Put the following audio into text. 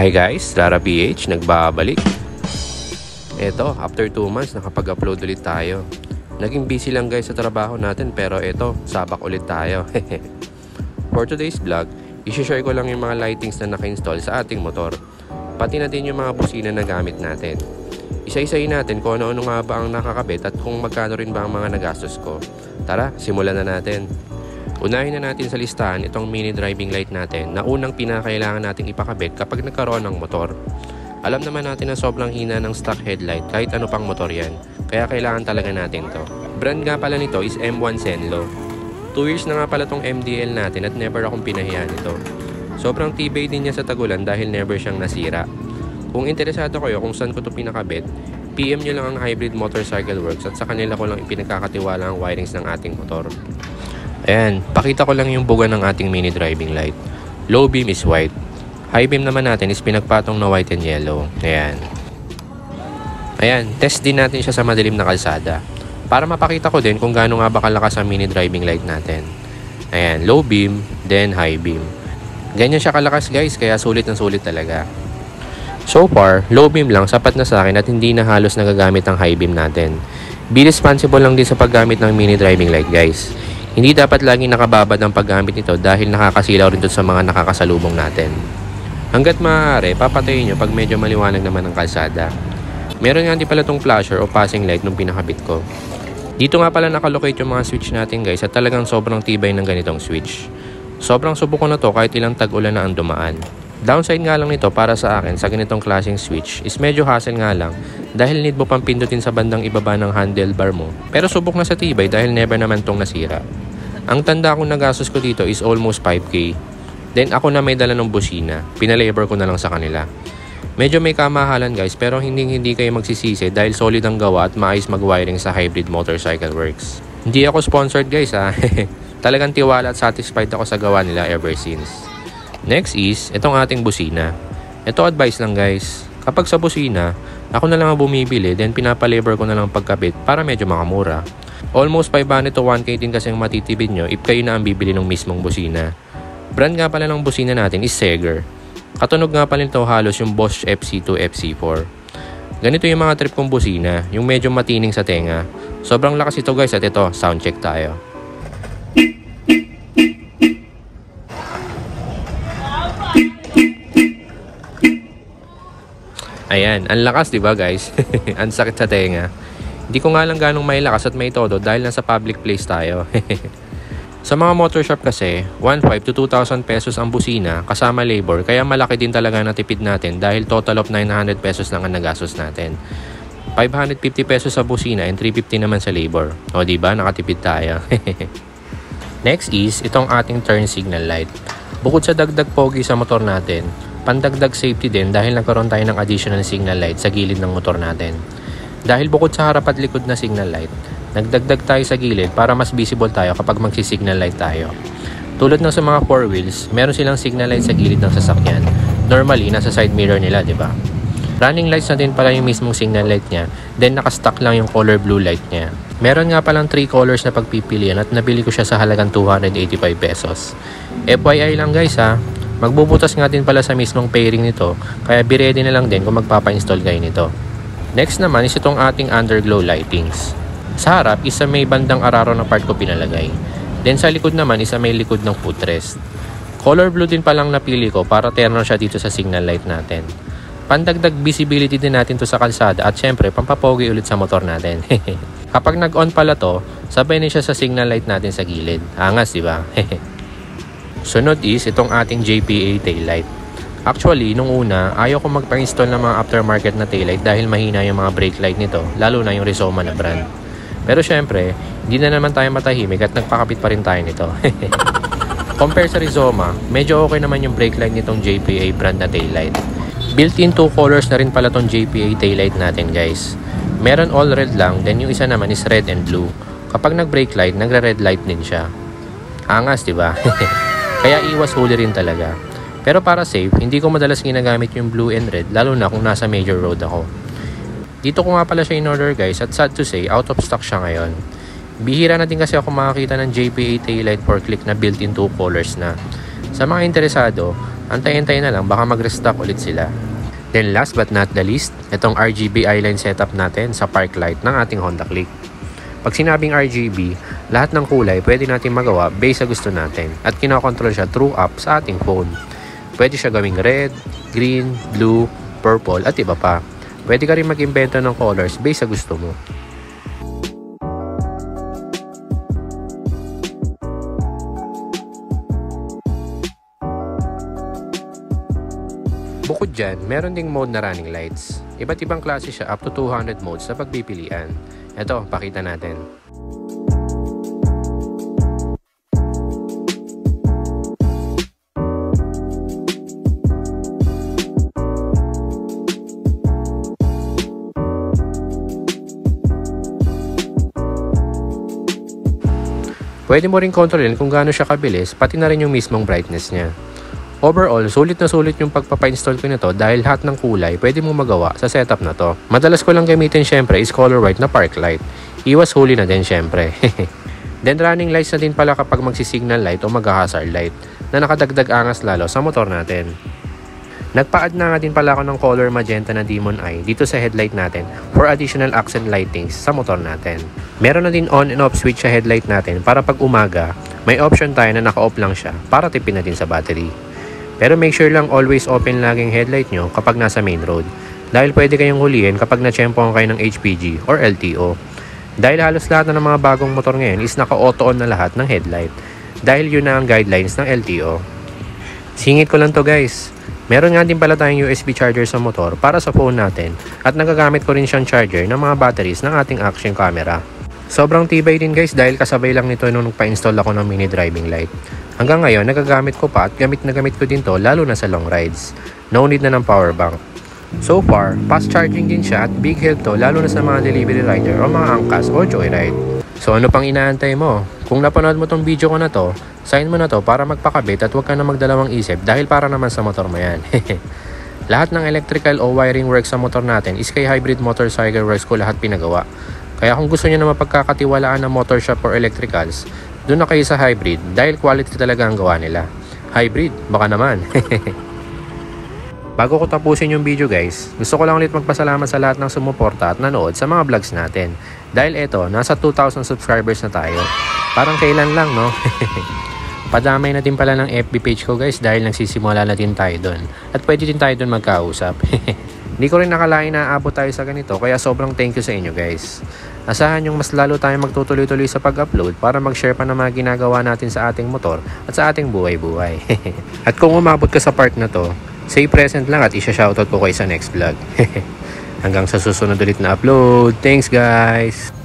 Hi guys, Lara PH, nagbabalik. Eto, after 2 months, nakapag-upload ulit tayo. Naging busy lang guys sa trabaho natin pero eto, sabak ulit tayo. For today's vlog, isi-share ko lang yung mga lightings na naka-install sa ating motor. Pati na din yung mga busina na gamit natin. Isa-isayin natin kung ano-ano nga ba ang nakakabit at kung magkano rin ba ang mga nagastos ko. Tara, simulan na natin. Unahin na natin sa listahan itong mini driving light natin na unang pinakailangan nating ipakabit kapag nagkaroon ng motor. Alam naman natin na sobrang hina ng stock headlight kahit ano pang motor yan, kaya kailangan talaga natin to. Brand nga pala nito is M1 Senlo. 2 years na nga pala tong MDL natin at never akong pinahiya nito. Sobrang tibay din niya sa tagulan dahil never siyang nasira. Kung interesado kayo kung saan ko to pinakabit, PM nyo lang ang Hybrid Motorcycle Works at sa kanila ko lang ipinagkakatiwala ang wirings ng ating motor. Ayan, pakita ko lang yung buga ng ating mini driving light. Low beam is white. High beam naman natin is pinagpatong na white and yellow. Ayan. Ayan, test din natin siya sa madilim na kalsada. Para mapakita ko din kung gaano nga ba kalakas ang mini driving light natin. Ayan, low beam, then high beam. Ganyan siya kalakas guys, kaya sulit na sulit talaga. So far, low beam lang sapat na sa akin at hindi na halos nagagamit ang high beam natin. Be responsible lang din sa paggamit ng mini driving light guys. Hindi dapat laging nakababad ang paggamit nito dahil nakakasilaw rin sa mga nakakasalubong natin. Hanggat maaari, papatayin nyo pag medyo maliwanag naman ang kalsada. Meron nga din pala tong flasher o passing light nung pinakabit ko. Dito nga pala nakalocate yung mga switch natin guys at talagang sobrang tibay ng ganitong switch. Sobrang subok ko na to kahit ilang tag-ulan na ang dumaan. Downside nga lang nito para sa akin sa ganitong klaseng switch is medyo hassle nga lang dahil need mo pang pindutin sa bandang ibaba ng handlebar mo. Pero subok na sa tibay dahil never naman tong nasira. Ang tanda kong nagastos ko dito is almost 5k. Then ako na may dala ng busina. Pinalabor ko na lang sa kanila. Medyo may kamahalan guys pero hindi hindi kayo magsisisi dahil solid ang gawa at maayos mag-wiring sa Hybrid Motorcycle Works. Hindi ako sponsored guys ha. Talagang tiwala at satisfied ako sa gawa nila ever since. Next is, itong ating busina. Ito advice lang guys. Kapag sa busina, ako na lang ang bumibili then pinapalabor ko na lang pagkabit para medyo makamura. Almost 500 to 1k din kasi ang matitibid nyo if kayo na ang bibili ng mismong busina. Brand nga pala ng busina natin is Seger. Katunog nga pala nito halos yung Bosch FC2 FC4. Ganito yung mga trip kong busina, yung medyo matining sa tenga. Sobrang lakas ito guys at ito, sound check tayo. Ayan, ang lakas 'di ba guys? ang sakit sa tenga. Hindi ko nga lang ganong may lakas at may todo dahil nasa public place tayo. sa mga motor shop kasi, 1.5 to 2,000 pesos ang busina kasama labor kaya malaki din talaga na tipid natin dahil total of 900 pesos lang ang nagastos natin. 550 pesos sa busina and 350 naman sa labor. O di ba nakatipid tayo. Next is itong ating turn signal light. Bukod sa dagdag pogi sa motor natin, pandagdag safety din dahil nagkaroon tayo ng additional signal light sa gilid ng motor natin. Dahil bukod sa harap at likod na signal light, nagdagdag tayo sa gilid para mas visible tayo kapag magsi-signal light tayo. Tulad ng sa mga four wheels, meron silang signal light sa gilid ng sasakyan. Normally, nasa side mirror nila, di ba? Running lights na din pala yung mismong signal light niya, then nakastock lang yung color blue light niya. Meron nga palang 3 colors na pagpipilian at nabili ko siya sa halagang 285 pesos. FYI lang guys ha, Magbubutas nga din pala sa mismong pairing nito, kaya be ready na lang din kung magpapa-install kayo nito. Next naman is itong ating underglow lightings. Sa harap, isa may bandang araro na part ko pinalagay. Then sa likod naman, isa may likod ng footrest. Color blue din palang napili ko para terno siya dito sa signal light natin. Pandagdag visibility din natin to sa kalsada at syempre pampapogi ulit sa motor natin. Kapag nag-on pala to, sabay na siya sa signal light natin sa gilid. Angas, di ba? Sunod is itong ating JPA taillight. Actually, nung una, ayaw ko magpa-install ng mga aftermarket na taillight dahil mahina yung mga brake light nito, lalo na yung Rizoma na brand. Pero syempre, hindi na naman tayo matahimik at nagpakapit pa rin tayo nito. Compare sa Rizoma, medyo okay naman yung brake light nitong JPA brand na taillight. Built-in two colors na rin pala tong JPA taillight natin guys. Meron all red lang, then yung isa naman is red and blue. Kapag nag-brake light, nagre-red light din siya. Angas, di ba? Kaya iwas huli rin talaga. Pero para safe, hindi ko madalas ginagamit yung blue and red lalo na kung nasa major road ako. Dito ko nga pala siya in order guys at sad to say, out of stock siya ngayon. Bihira na din kasi ako makakita ng JPA taillight for click na built-in two colors na. Sa mga interesado, Antay-antay na lang, baka mag-restock ulit sila. Then last but not the least, itong RGB eyeline setup natin sa park light ng ating Honda Click. Pag sinabing RGB, lahat ng kulay pwede natin magawa based sa gusto natin at kinokontrol siya through app sa ating phone. Pwede siya gawing red, green, blue, purple at iba pa. Pwede ka rin mag-invento ng colors based sa gusto mo. Bukod dyan, meron ding mode na running lights. Iba't ibang klase siya up to 200 modes sa pagpipilian. Ito, pakita natin. Pwede mo rin kontrolin kung gaano siya kabilis, pati na rin yung mismong brightness niya. Overall, sulit na sulit yung pagpapa-install ko nito dahil lahat ng kulay pwede mo magawa sa setup na to. Madalas ko lang gamitin syempre is color white na park light. Iwas huli na din syempre. Then running lights na din pala kapag magsisignal light o mag-hazard light na nakadagdag angas lalo sa motor natin. Nagpa-add na nga din pala ako ng color magenta na Demon Eye dito sa headlight natin for additional accent lightings sa motor natin. Meron na din on and off switch sa headlight natin para pag umaga, may option tayo na naka-off lang siya para tipin na din sa battery. Pero make sure lang always open laging headlight nyo kapag nasa main road dahil pwede kayong huliin kapag natsyempohan kayo ng HPG or LTO. Dahil halos lahat na ng mga bagong motor ngayon is naka-auto on na lahat ng headlight dahil yun na ang guidelines ng LTO. Singit ko lang to guys. Meron nga din pala tayong USB charger sa motor para sa phone natin at nagagamit ko rin siyang charger ng mga batteries ng ating action camera. Sobrang tibay din guys dahil kasabay lang nito nung nagpa-install ako ng mini driving light. Hanggang ngayon nagagamit ko pa at gamit na gamit ko din to lalo na sa long rides. No need na ng power bank. So far, fast charging din siya at big help to lalo na sa mga delivery rider o mga angkas o joyride. So ano pang inaantay mo? Kung napanood mo tong video ko na to, sign mo na to para magpakabit at huwag ka na magdalawang isip dahil para naman sa motor mo yan. lahat ng electrical o wiring work sa motor natin is kay Hybrid Motorcycle Works ko lahat pinagawa. Kaya kung gusto niyo na mapagkakatiwalaan ng motor shop or electricals, doon na kayo sa hybrid dahil quality talaga ang gawa nila. Hybrid, baka naman. Bago ko tapusin yung video guys, gusto ko lang ulit magpasalamat sa lahat ng sumuporta at nanood sa mga vlogs natin. Dahil eto, nasa 2,000 subscribers na tayo. Parang kailan lang no? Padamay na din pala ng FB page ko guys dahil nagsisimula na din tayo doon. At pwede din tayo doon magkausap. Hindi ko rin nakalain na aabot tayo sa ganito kaya sobrang thank you sa inyo guys. Asahan yung mas lalo tayong magtutuloy-tuloy sa pag-upload para mag-share pa ng mga ginagawa natin sa ating motor at sa ating buhay-buhay. at kung umabot ka sa part na to, say present lang at isa-shoutout ko kayo sa next vlog. Hanggang sa susunod ulit na upload. Thanks guys!